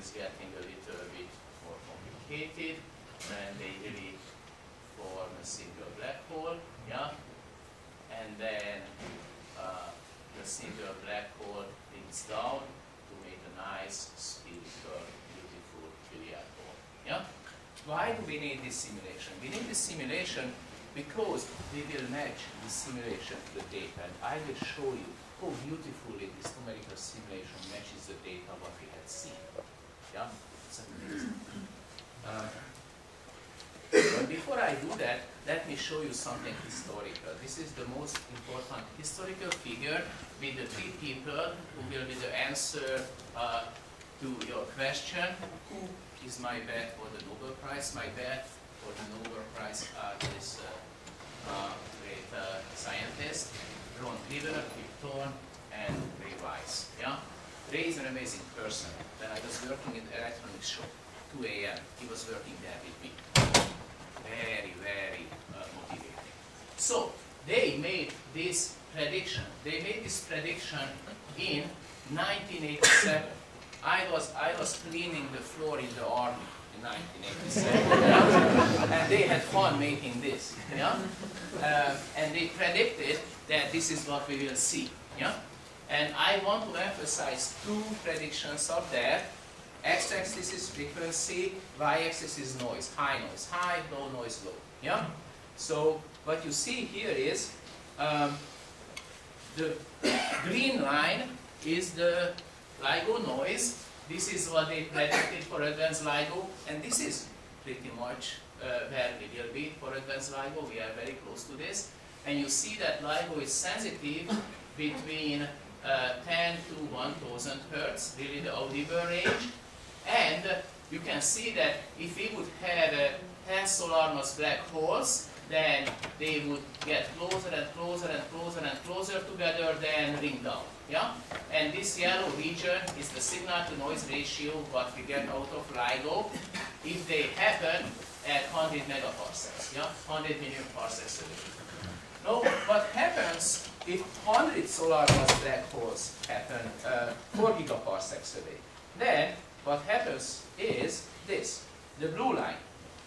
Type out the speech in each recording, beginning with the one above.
is getting a little bit more complicated when they really form a single black hole, yeah? And then uh, the single black hole rings down to make a nice spherical, beautiful billiard ball, yeah? Why do we need this simulation? We need this simulation because we will match this simulation to the data, and I will show you how beautifully this numerical simulation matches the data what we had seen. It's amazing. Uh, but before I do that, let me show you something historical. This is the most important historical figure with the three people who will be the answer uh, to your question. Who is my bet for the Nobel Prize? My bet for the Nobel Prize uh, is uh, uh, great uh, scientist, Ron Drever, Kip Thorne, and Ray Weiss. Yeah? Ray is an amazing person. When I was working in the electronics shop, 2 a.m., he was working there with me very, very uh, motivating. So they made this prediction. They made this prediction in 1987. I was I was cleaning the floor in the army in 1987, and they had fun making this. Yeah, uh, and they predicted that this is what we will see. Yeah, and I want to emphasize two predictions of that x-axis is frequency, y-axis is noise, high noise, high, low noise, low. Yeah? So what you see here is um, the green line is the LIGO noise. This is what they predicted for advanced LIGO, and this is pretty much uh, where we will be for advanced LIGO. We are very close to this. And you see that LIGO is sensitive between uh, 10 to 1000 hertz, really the audible range, and you can see that if we would have uh, 10 solar mass black holes, then they would get closer and closer and closer and closer together, then ring down. Yeah? And this yellow region is the signal to noise ratio what we get out of LIGO if they happen at 100 megaparsecs, yeah? 100 million parsecs Now, what happens if 100 solar mass black holes happen uh, 4 gigaparsecs away? Then what happens is this, the blue line.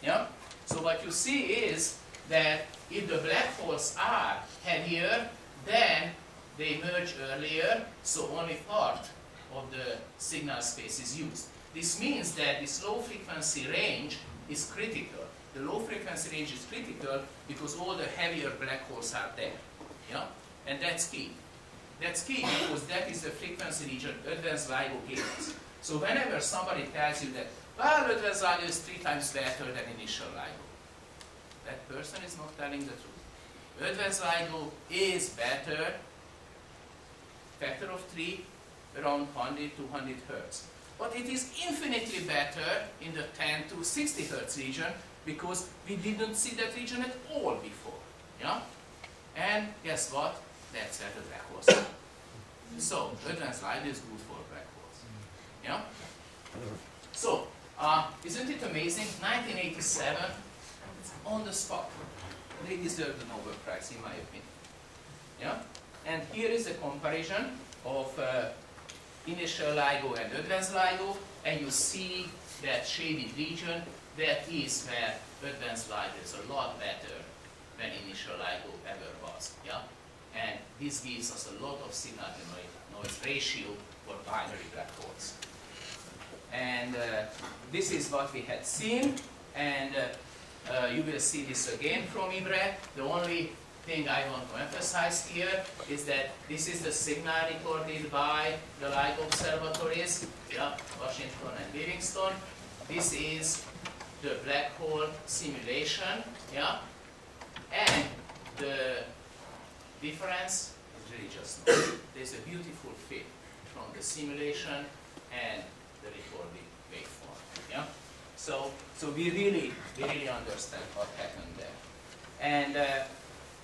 Yeah? So what you see is that if the black holes are heavier, then they merge earlier, so only part of the signal space is used. This means that this low frequency range is critical. The low frequency range is critical because all the heavier black holes are there. Yeah? And that's key. That's key because that is the frequency region advanced LIGO gives. So whenever somebody tells you that, well, advanced LIGO is three times better than initial LIGO, that person is not telling the truth. Advanced LIGO is better, factor of three, around 100, 200 hertz. But it is infinitely better in the 10 to 60 hertz region because we didn't see that region at all before. Yeah? And guess what? That's where the black holes are. So, advanced LIGO is good for black yeah? So, uh, isn't it amazing? 1987, on the spot. They deserve the Nobel Prize, in my opinion. Yeah? And here is a comparison of uh, initial LIGO and advanced LIGO, and you see that shaded region, that is where advanced LIGO is a lot better than initial LIGO ever was. Yeah? And this gives us a lot of signal to noise ratio for binary black holes. And uh, this is what we had seen, and uh, uh, you will see this again from Imre. The only thing I want to emphasize here is that this is the signal recorded by the LIGO observatories, yeah, Washington and Livingston. This is the black hole simulation, yeah, and the difference is really just there's a beautiful fit from the simulation and the recorded waveform. Yeah? So, so we really, we really understand what happened there. And uh,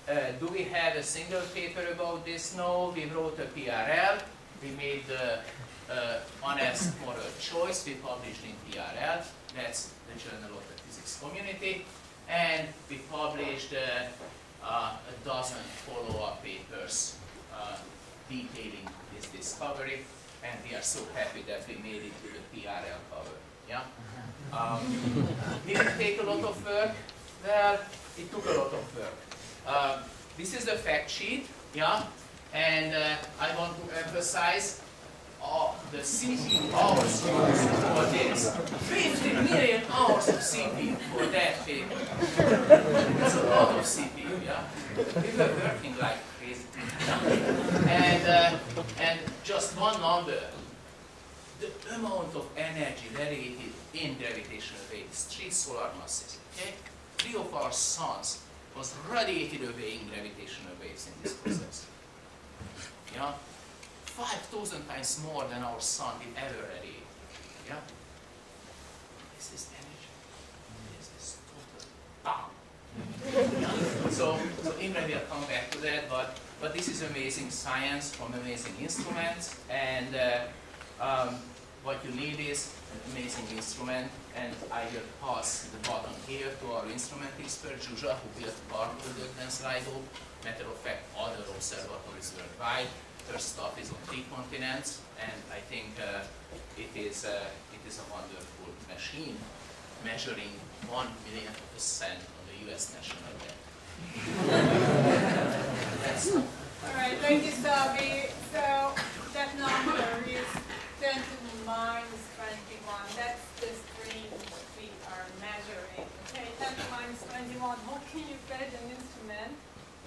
uh, do we have a single paper about this? No, we wrote a PRL, we made the uh, uh honest moral choice, we published in PRL, that's the Journal of the Physics Community, and we published uh, uh, a dozen follow-up papers uh, detailing this discovery, and we are so happy that we made it to the PRL cover. Yeah? Um, did it take a lot of work? Well, it took a lot of work. Uh, this is the fact sheet, yeah, and uh, I want to emphasize uh, the CPU hours used for this. 50 million hours of CPU for that thing. That's a lot of CPU, yeah. We were working like crazy. And, uh, and just one number, the amount of energy radiated in gravitational waves, three solar masses, okay? Three of our suns was radiated away in gravitational waves in this process. Yeah? 5,000 times more than our sun did ever radiate. Yeah? This is energy. This is total bomb. so, so Imre will come back to that, but, but this is amazing science from amazing instruments, and uh, um, what you need is an amazing instrument, and I will pass the button here to our instrument expert, Zsuzsa, who built barcode and Slido. Matter of fact, other observatories worldwide. Her stuff is on three continents, and I think uh, it is uh, it is a wonderful machine, measuring one millionth of a cent on the U.S. national debt. All right, thank you, Sabi. So that number is 10 to minus 21. That's the string we are measuring. Okay, 10 to minus 21. How can you get an instrument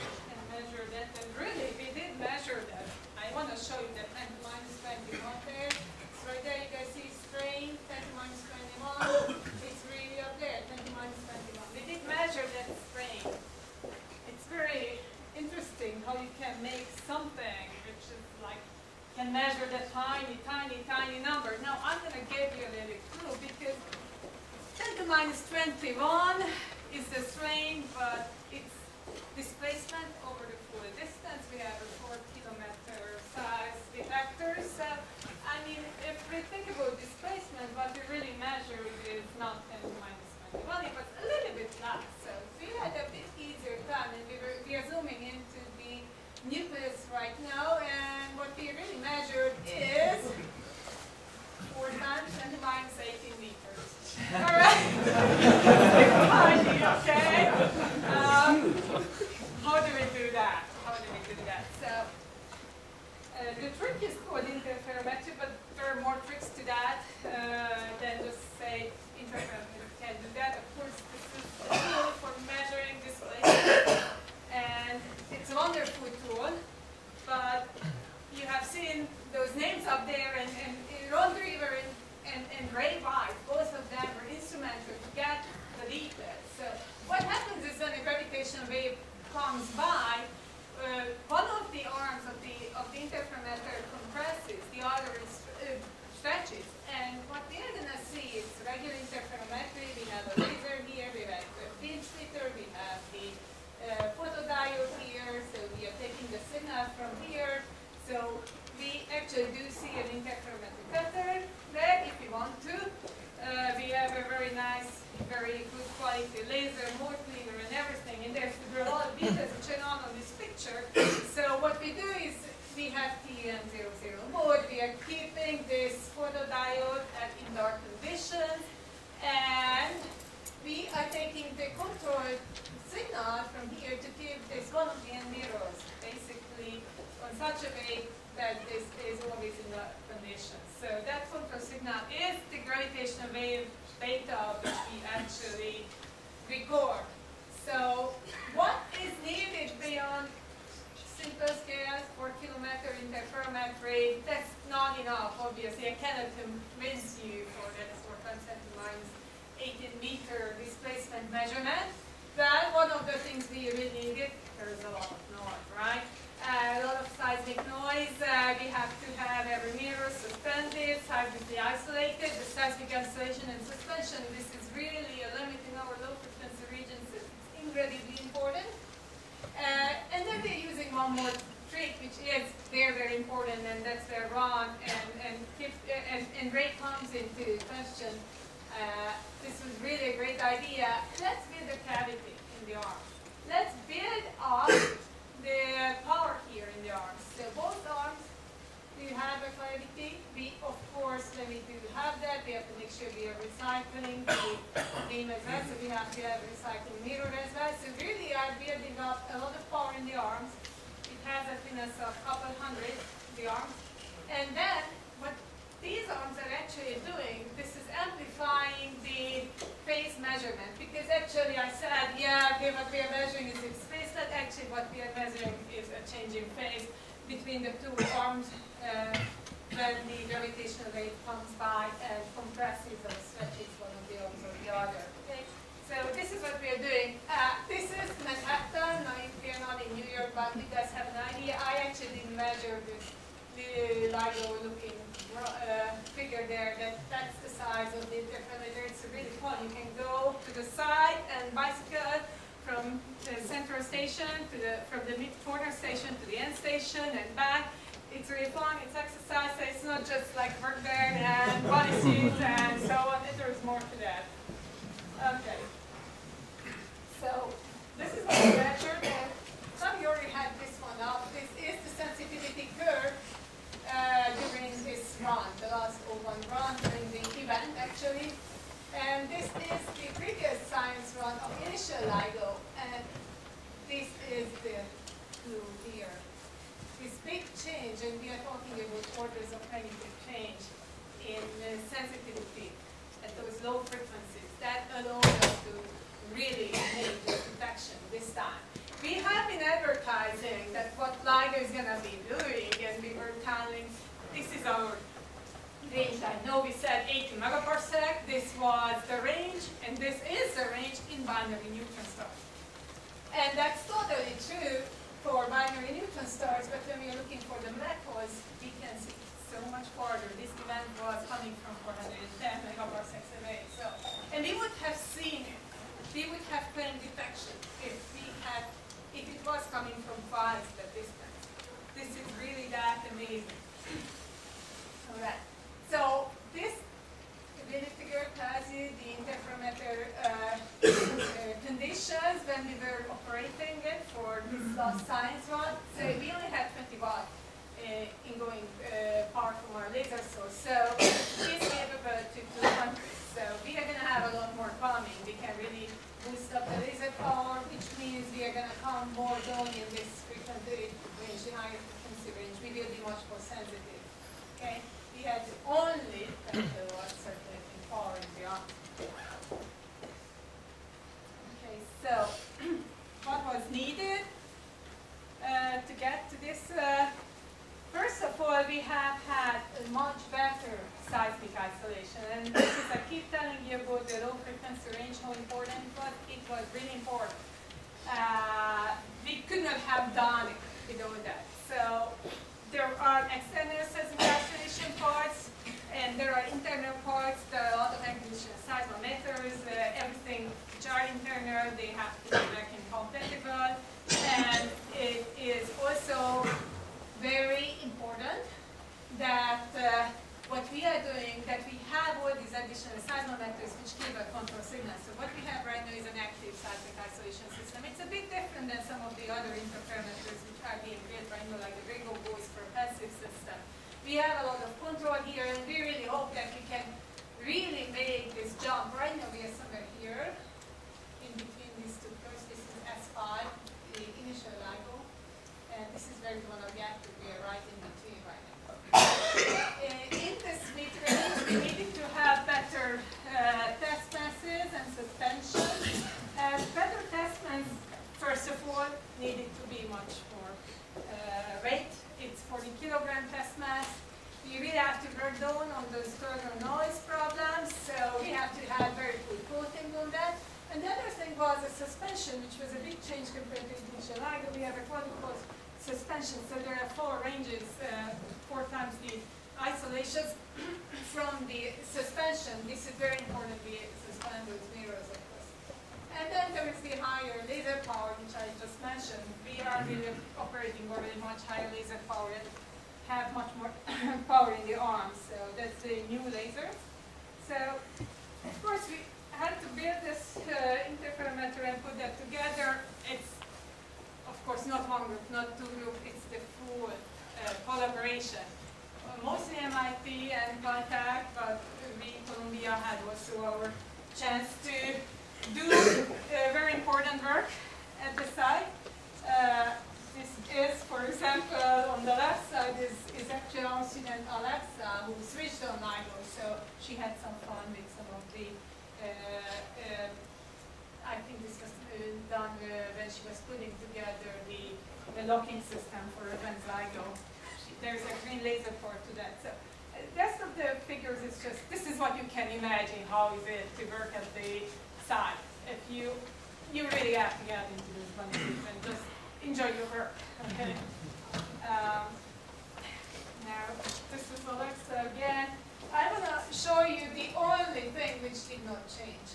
and measure that? And really, we did measure that. I want to show you that 10 to minus 21 there. So right there, you guys see strain, 10 to minus 21. It's really up there, 10 to minus 21. We did measure that strain. It's very interesting how you can make something is can measure the tiny, tiny, tiny number. Now I'm going to give you a little clue because 10 to minus 21 is the strain, but it's displacement over the full distance. We have a 4 kilometer size detector. So, I mean, if we think about displacement, what we really measure is not 10 to minus 21, but a little bit less. So we had a bit easier time, and we, were, we are zooming into the nucleus right now, and what we really measured is 4 times 10 to minus 18 meters. All right? Tiny, okay? Um, how do we do that? How do we do that? So, uh, the trick is called interferometry, but there are more tricks to that uh, than just say interferometry can do that. Of course, this is a tool for measuring displacement, and it's a wonderful tool, but you have seen those names up there, and, and, and Ron Drever and, and, and Ray Weiss, both of them were instrumental to get the details. So what happens is when a gravitational wave comes by, uh, one of the arms of the interferometer compresses, the other is, uh, stretches, and what we are going to see is regular interferometry. We have a laser here, we have a field splitter, we have the uh, photodiode here, so we are taking the signal from here. So we actually do see an interferometric pattern there if we want to. Uh, we have a very nice, very good quality laser, more cleaner and everything. And there's there are a lot of details which are not on this picture. So what we do is we have TM00 mode. We are keeping this photodiode at indoor conditions. And we are taking the control signal from here to give this one of the end mirrors, basically on such a way that this is always in the condition. So that control signal is the gravitational wave data which we actually record. So what is needed beyond simple scales, 4 kilometer interferometry, that's not enough, obviously. I cannot convince you for that 4 times 10 to minus 18 meter displacement measurement. But one of the things we really needed, there's a lot of noise, right? Uh, a lot of seismic noise. Uh, we have to have every mirror suspended, seismically isolated. The seismic isolation and suspension, this is really a limit in our low frequency regions. It's incredibly important. Uh, and then we're using one more trick, which is very, very important, and that's where Ron and, and, and, and Ray comes into question. Uh, this was really a great idea. Let's build a cavity in the arm. Let's build up the power here in the arms. So both arms, you have a cavity. We, of course, when we do have that, we have to make sure we are recycling the beam as well, so we have to have recycling mirror as well. So really, are building up a lot of power in the arms. It has a thickness of a couple hundred, the arms. And then, what these arms are actually doing, the phase measurement. Because actually I said, yeah, okay, what we are measuring is its phase, but actually what we are measuring is a change in phase between the two arms uh, when the gravitational wave comes by and compresses or stretches one of the arms or the other. Okay? So this is what we are doing. Uh, this is Manhattan. I, we are not in New York, but you guys have an idea. I actually didn't measure this LIGO looking uh, figure there. That that's the size of the interferometer. It's really fun. You can go to the side and bicycle from the central station to the from the mid corner station to the end station and back. It's really fun. It's exercise. So it's not just like work there and bodysuit and so on. There's more to that. Okay. So this is what we measured. And some of you already had this one up. This is the sensitivity curve uh, during this run, the last O1 run during the event actually. And this is the previous science run of initial LIGO, and this is the blue here. This big change, and we are talking about orders of magnitude change in uh, sensitivity at those low frequencies. That allowed us to really make this detection this time. We have been advertising that what LIGO is going to be doing, and we were telling this is our range. I know we said 80 megaparsec. This was the range, and this is the range in binary neutron stars. And that's totally true for binary neutron stars, but when we are looking for the holes, we can see so much farther. This event was coming from 410 megaparsecs away. So, and we would have seen it. We would have claimed detection if we had, if it was coming from five that distance. This is really that amazing. All right. So this ability figure tells you the interferometer uh, uh, conditions when we were operating it for this last science run. So we only had 20 watt uh, ingoing uh, from our laser source. So gave about to 200. So we are going to have a lot more coming. We can really boost up the laser power, which means we are going to come more down in this frequency range, the higher frequency range. We will be much more sensitive. Okay We had only 10 kilowatts power in the arm. Okay, so what was needed uh, to get to this? Uh, first of all, we have had a much better seismic isolation. And this is, I keep telling you about the low frequency range, how important was. It was really important. Uh, we could not have done it without that. So there are external seismic isolation parts, and there are internal parts. There are a lot of acquisition seismometers, uh, everything which are internal, they have to be vacuum compatible. And it is also very important that uh, what we are doing, that we have all these additional seismometers which give a control signal. So what we have right now is an active seismic isolation system. It's a bit different than some of the other interferometers which are being built right now, like the for a passive system. We have a lot of control here, and we really hope that we can really make this jump. Right now we are somewhere here, in between these two curves. This is S5, the initial LIGO, and this is where we want to get to. We are right in between right now. Uh, in this mid-range, we needed to have better uh, test masses and suspension. Uh, better test masses, first needed to be much more uh, weight it's 40 kilogram test mass. We really have to work down on those thermal noise problems, so we have to have very good coating on that. And the other thing was the suspension, which was a big change compared to initial LIGO. We have a quadruple suspension, so there are four ranges, uh, four times the isolations from the suspension. This is very important, we suspend those mirrors. And then there is the higher laser power, which I just mentioned. We are mm-hmm. really operating already much higher laser power and have much more power in the arms. So that's the new laser. So of course we had to build this uh, interferometer and put that together. It's of course not one group, not two group, it's the full uh, collaboration. Uh, also our chance to do uh, very important work at the site. Uh, this is, for example, on the left side is, is actually our student Alexa, who switched on LIGO, so she with some of the, uh, um, I think this was uh, done uh, when she was putting together the, the locking system for LIGO. She- There's a green laser port to that, so uh, rest of the figures is just, this is what you can imagine, how is it to work at the site. If you, you really have to get into this one and just enjoy your work, okay? Um, now, this is Alexa again. I want to show you the only thing which did not change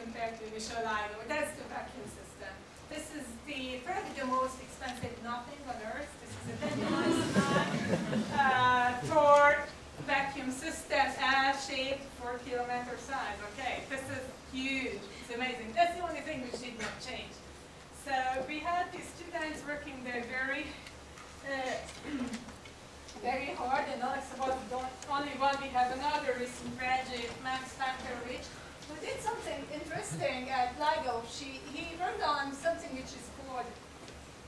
compared to initial LIGO. That's the vacuum system. This is the probably the most expensive nothing on earth. This is a 10 uh, for vacuum system L-shaped, four kilometer size. Okay, this is huge. It's amazing. That's the only thing which did not change. So we had these two guys working there very, uh, very hard, and was the only one. We have another recent graduate, Max Factourovich, who did something interesting at LIGO. She, he worked on something which is called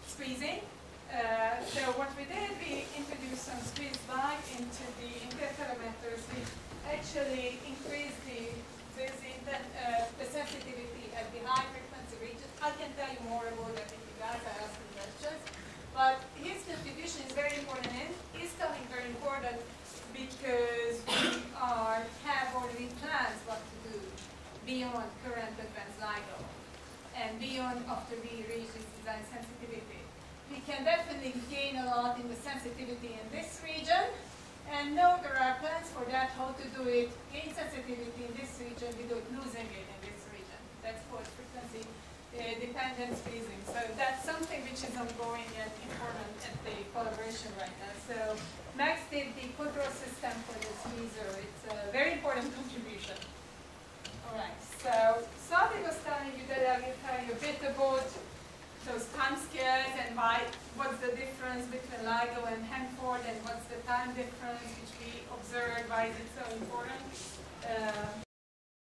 squeezing. Uh, so what we did, we introduced some squeeze light into the interferometers. We actually increased the, the, uh, the sensitivity at the high frequency region. I can tell you more about that if you guys are asking questions. But his very important is coming very important because we are, have already plans what to do beyond current advanced LIGO and beyond after we reach this design sensitivity. We can definitely gain a lot in the sensitivity in this region and know there are plans for that, how to do it, gain sensitivity in this region without losing it in this region. That's called frequency uh, dependent squeezing. So that's something which is ongoing and important at the collaboration right now. So Max did the control system for the squeezer. It's a very important contribution. All right, so Sabi was telling you that I will tell you a bit about those time scales and why, what's the difference between LIGO and Hanford and what's the time difference which we observed, why is it so important. Uh,